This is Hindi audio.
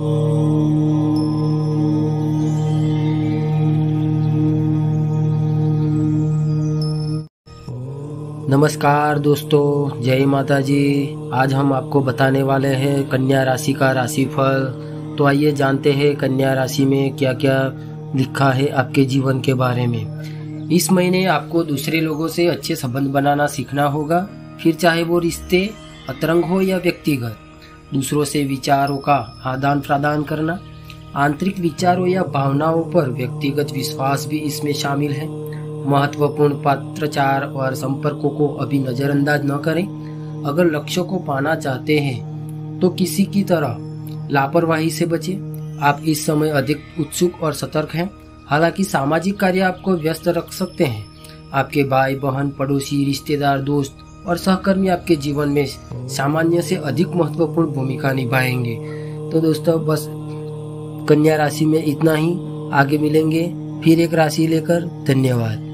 नमस्कार दोस्तों, जय माता जी आज हम आपको बताने वाले हैं कन्या राशि का राशिफल। तो आइए जानते हैं कन्या राशि में क्या क्या लिखा है आपके जीवन के बारे में। इस महीने आपको दूसरे लोगों से अच्छे संबंध बनाना सीखना होगा। फिर चाहे वो रिश्ते अतरंग हो या व्यक्तिगत। दूसरों से विचारों का आदान प्रदान करना, आंतरिक विचारों या भावनाओं पर व्यक्तिगत विश्वास भी इसमें शामिल है। महत्वपूर्ण पत्रचार और संपर्कों को अभी नजरअंदाज न करें। अगर लक्ष्य को पाना चाहते हैं तो किसी की तरह लापरवाही से बचें। आप इस समय अधिक उत्सुक और सतर्क हैं। हालाँकि सामाजिक कार्य आपको व्यस्त रख सकते हैं। आपके भाई, बहन, पड़ोसी, रिश्तेदार, दोस्त और सहकर्मी आपके जीवन में सामान्य से अधिक महत्वपूर्ण भूमिका निभाएँगे। तो दोस्तों, बस कन्या राशि में इतना ही। आगे मिलेंगे। फिर एक राशि लेकर। धन्यवाद।